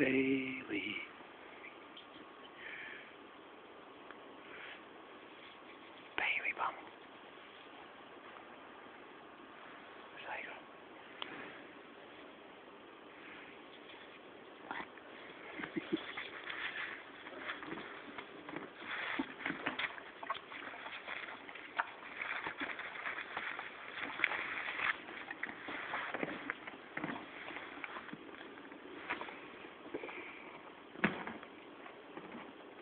daily. Bailey bum.